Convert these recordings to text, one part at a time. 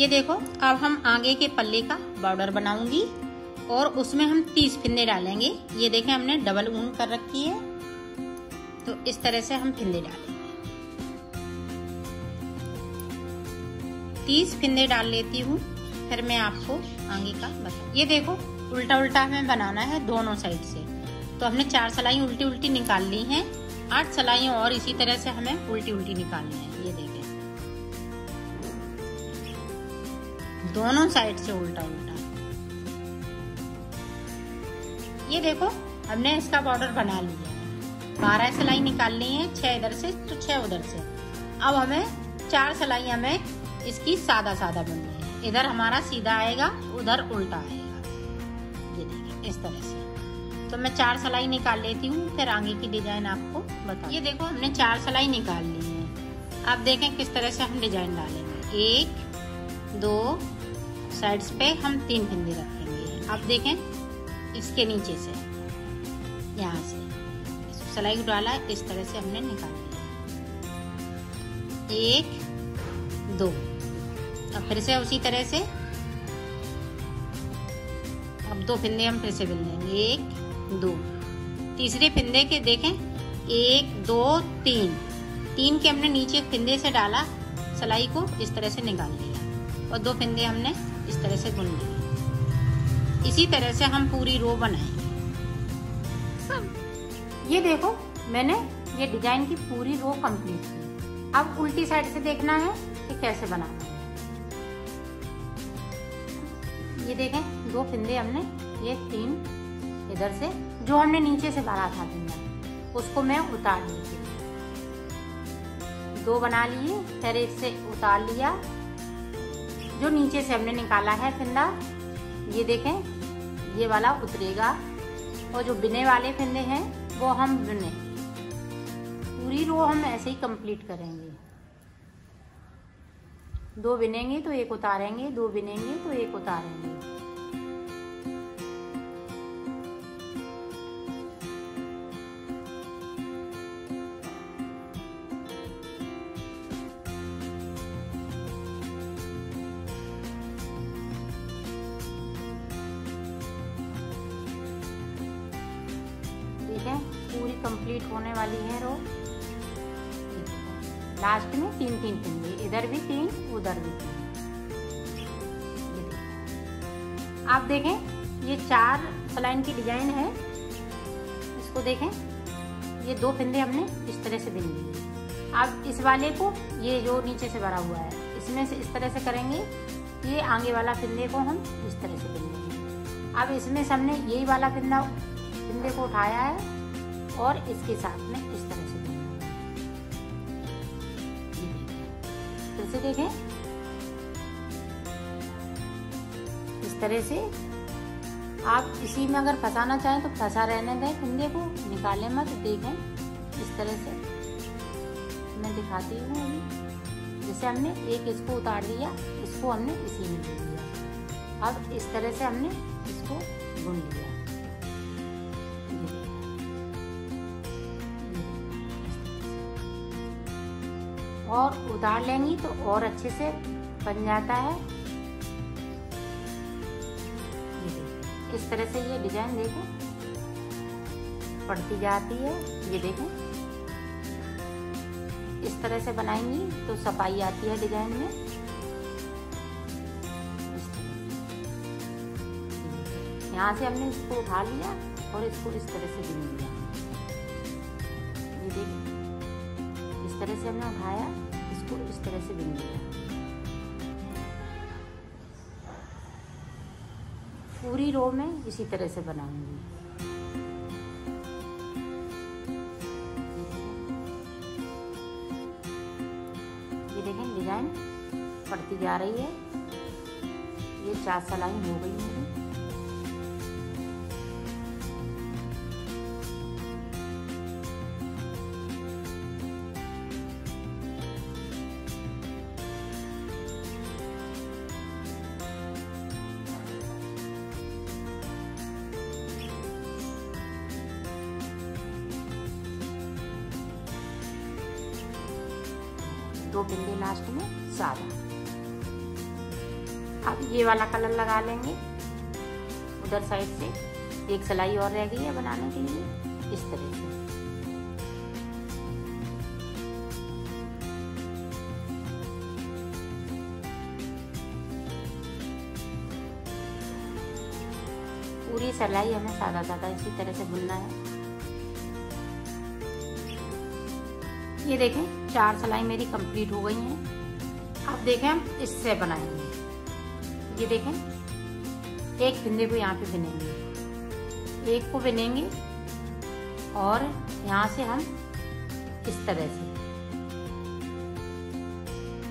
ये देखो, अब हम आगे के पल्ले का बॉर्डर बनाऊँगी और उसमें हम तीस फिंदे डालेंगे। ये देखें, हमने डबल ऊन कर रखी है। तो इस तरह से हम फिंदे डालेंगे। तीस फिंदे डाल लेती हूँ, फिर मैं आपको आगे का बता ये देखो उल्टा उल्टा हमें बनाना है दोनों साइड से। तो हमने चार सलाई उल्टी उल्टी निकाल ली हैं। आठ सलाइयों और इसी तरह से हमें उल्टी उल्टी निकालनी है। ये देखें। दोनों साइड से उल्टा उल्टा। ये देखो, हमने इसका बॉर्डर बना लिया है। बारह सिलाई निकाल ली है, छह इधर से तो छह उधर से। अब हमें चार सिलाई हमें इसकी सादा सादा बननी है। इधर हमारा सीधा आएगा, उधर उल्टा आएगा। ये देखिए, इस तरह से। तो मैं चार सिलाई निकाल लेती हूँ, फिर आगे की डिज़ाइन आपको बता ये देखो, हमने चार सिलाई निकाल ली है। अब देखें किस तरह से हम डिज़ाइन डालेंगे। एक, दो साइड्स पे हम तीन फिंदी रखेंगे। अब देखें, इसके नीचे से, यहाँ से। सिलाई को डाला, इस तरह से हमने निकाल लिया एक, दो। अब फिर से उसी तरह से। अब दो फिंदे हम फिर से बिल देंगे एक, दो। तीसरे फिंदे के देखें, एक, दो, तीन। तीन के हमने नीचे फिंदे से डाला, सलाई को इस तरह से निकाल लिया और दो फिंदे हमने इस तरह से बुन लिए इसी तरह से हम पूरी रो बनाएँगे ये देखो, मैंने ये डिज़ाइन की पूरी रो कंप्लीट की। अब उल्टी साइड से देखना है कि कैसे बनाना है ये देखें, दो फिंदे हमने, ये तीन इधर से, जो हमने नीचे से भरा था फिंदा उसको मैं उतार ली दो बना लिए, फिर इससे उतार लिया जो नीचे से हमने निकाला है फिंदा, ये देखें, ये वाला उतरेगा। और जो बिने वाले फिंदे हैं, वो हम बुने। पूरी रो हम ऐसे ही कंप्लीट करेंगे। दो बिनेंगे तो एक उतारेंगे, दो बिनेंगे तो एक उतारेंगे। पूरी कंप्लीट होने वाली है रो लास्ट में तीन तीन फिंगे इधर भी तीन, उधर भी तीन। आप देखें, ये चार सलाइन की डिज़ाइन है। इसको देखें, ये दो फिंदे हमने इस तरह से बिन लिए अब इस वाले को ये जो नीचे से भरा हुआ है, इसमें से इस तरह से करेंगे, ये आगे वाला फिंदे को हम इस तरह से बिन लेंगे अब इसमें से हमने यही वाला फिंदा फिंदे को उठाया है। और इसके साथ में इस तरह से। से देखें। इस तरह से आप इसी में अगर फंसाना चाहें तो फंसा रहने दें। फिंदे को निकालें मत, देखें। इस तरह से मैं दिखाती हूँ जैसे हमने एक इसको उतार दिया, इसको हमने इसी में दे दिया अब इस तरह से हमने इसको बुन लिया। और उतार लेंगी तो और अच्छे से बन जाता है। इस तरह से ये डिज़ाइन देखें, पड़ती जाती है, ये देखें। इस तरह से बनाएँगी तो सफ़ाई आती है डिज़ाइन में। यहाँ से हमने इसको उठा लिया और इसको इस तरह से बिन लिया। ये इस तरह से हमने उठाया, इसको इस तरह से बिन लिया। पूरी रो में इसी तरह से बनाऊँगी। ये देखें, डिज़ाइन पड़ती जा रही है। ये चार सलाई हो गई मेरी दो बिंदे लास्ट में सादा। अब ये वाला कलर लगा लेंगे। उधर साइड से एक सिलाई और रह गई है बनाने के लिए, इस तरह से। पूरी सिलाई हमें सादा सादा इसी तरह से बुनना है। ये देखें चार सिलाई मेरी कंप्लीट हो गई हैं। अब देखें, हम इससे बनाएँगे। ये देखें, एक फिंदे को यहाँ पे बिनेंगे। एक को बिनेंगे और यहाँ से हम इस तरह से,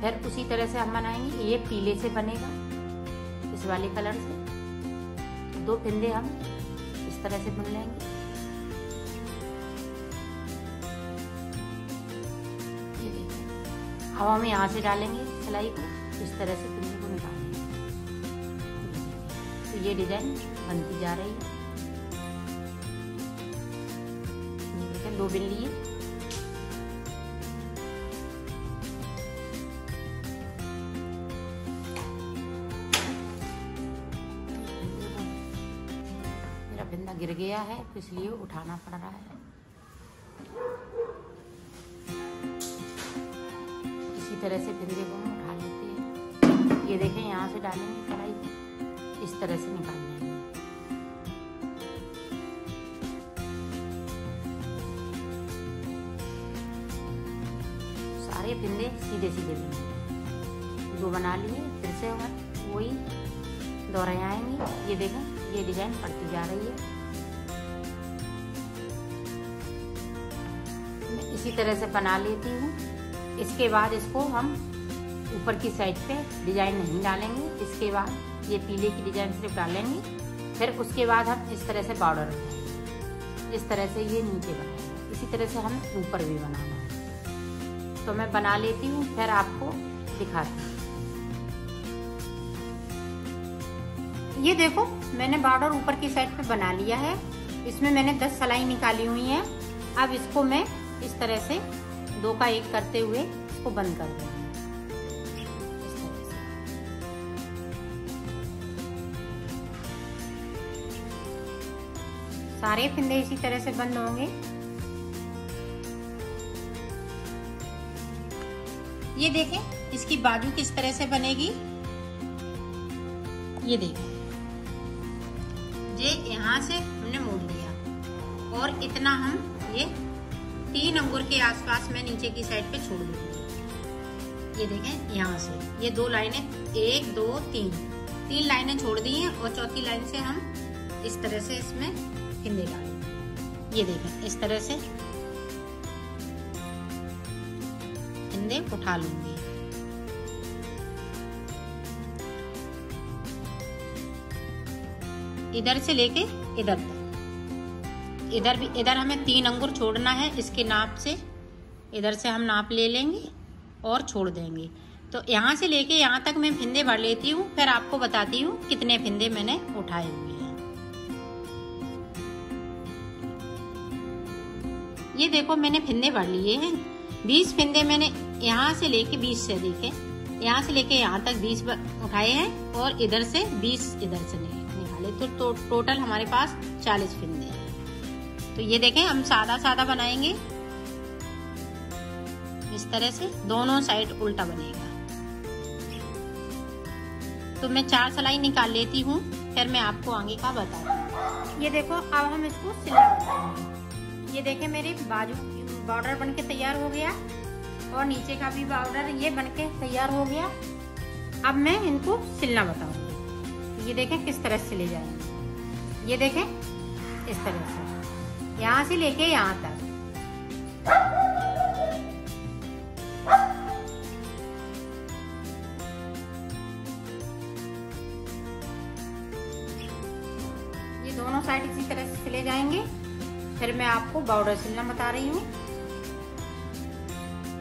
फिर उसी तरह से हम बनाएँगे। ये पीले से बनेगा, इस वाले कलर से। दो फिंदे हम इस तरह से बुन लेंगे। देखिए में यहाँ से डालेंगे सिलाई को, इस तरह से फिंदे को निकालेंगे तो ये डिज़ाइन बनती जा रही है। दो बिन लिए बिंदा गिर गया है तो इसलिए उठाना पड़ रहा है। तरह से बिंदे को हम उठा लेते हैं। ये देखें, यहाँ से डालेंगे कढ़ाई। इस तरह से निकाल लेंगे। सारे बिंदे सीधे सीधे बिंदे दो बना लिए, फिर से हम वही दोहराए आएँगे। ये देखें, ये डिज़ाइन पड़ती जा रही है। इसी तरह से बना लेती हूँ। इसके बाद इसको हम ऊपर की साइड पे डिज़ाइन नहीं डालेंगे। इसके बाद ये पीले की डिज़ाइन सिर्फ़ डालेंगे। फिर उसके बाद हम इस तरह से बॉर्डर इस तरह से ये नीचे बनाएँगे। इसी तरह से हम ऊपर भी बनाना है तो मैं बना लेती हूँ, फिर आपको दिखाती हूँ। ये देखो, मैंने बॉर्डर ऊपर की साइड पे बना लिया है। इसमें मैंने 10 सलाई निकाली हुई है। अब इसको मैं इस तरह से दो का एक करते हुए इसको बंद कर दूँगी सारे फिंदे इसी तरह से बंद होंगे। ये देखें, इसकी बाजू किस तरह से बनेगी? ये देखें। ये यहाँ से हमने मोड़ लिया और इतना हम ये तीन अंगूर के आसपास मैं नीचे की साइड पे छोड़ दूँगी। ये देखें, यहाँ से। ये दो लाइनें, एक, दो, तीन। तीन लाइनें छोड़ दी हैं और चौथी लाइन से हम इस तरह से इसमें फिंदे डालेंगे। ये देखें, इस तरह से फिंदे उठा लूँगी। इधर से लेके इधर तक। इधर भी इधर हमें तीन अंगूर छोड़ना है इसके नाप से इधर से हम नाप ले लेंगे और छोड़ देंगे। तो यहाँ से लेके यहाँ तक मैं फिंदे भर लेती हूँ फिर आपको बताती हूँ कितने फिंदे मैंने उठाए हुए हैं। ये देखो मैंने फिंदे भर लिए हैं। बीस फिंदे मैंने यहाँ से लेके बीस से देखे यहाँ से लेके यहाँ तक बीस उठाए हैं और इधर से बीस इधर से निकाले। तो, तो टोटल हमारे पास चालीस फिंदे हैं। तो ये देखें, हम सादा सादा बनाएँगे। इस तरह से दोनों साइड उल्टा बनेगा। तो मैं चार सलाई निकाल लेती हूँ, फिर मैं आपको आगे का बताती हूँ। ये देखो, अब हम इसको सिला ये देखें, मेरी बाजू बॉर्डर बन के तैयार हो गया और नीचे का भी बॉर्डर ये बन के तैयार हो गया। अब मैं इनको सिलना बताऊँगी। ये देखें, किस तरह से सिले जाएँगे। ये देखें, इस तरह से। यहाँ से लेके यहाँ तक। ये दोनों साइड इसी तरह से सिले जाएँगे। फिर मैं आपको बॉर्डर सिलना बता रही हूँ।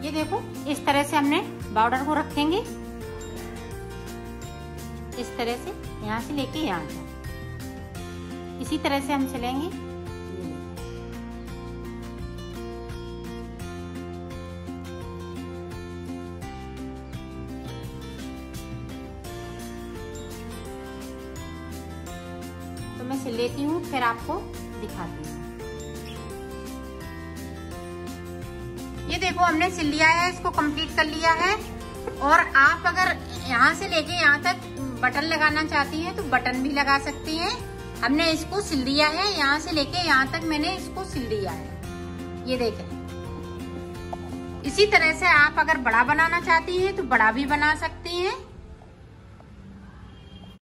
ये देखो, इस तरह से हमने बॉर्डर को रखेंगे। इस तरह से यहाँ से लेके यहाँ तक। इसी तरह से हम सिलेंगे सिल लेती हूँ, फिर आपको दिखाती हूँ। ये देखो, हमने सिल लिया है, इसको कंप्लीट कर लिया है। और आप अगर यहाँ से लेके यहाँ तक बटन लगाना चाहती हैं तो बटन भी लगा सकती हैं। हमने इसको सिल दिया है, यहाँ से लेके यहाँ तक मैंने इसको सिल दिया है। ये देखें। इसी तरह से आप अगर बड़ा बनाना चाहती हैं तो बड़ा भी बना सकते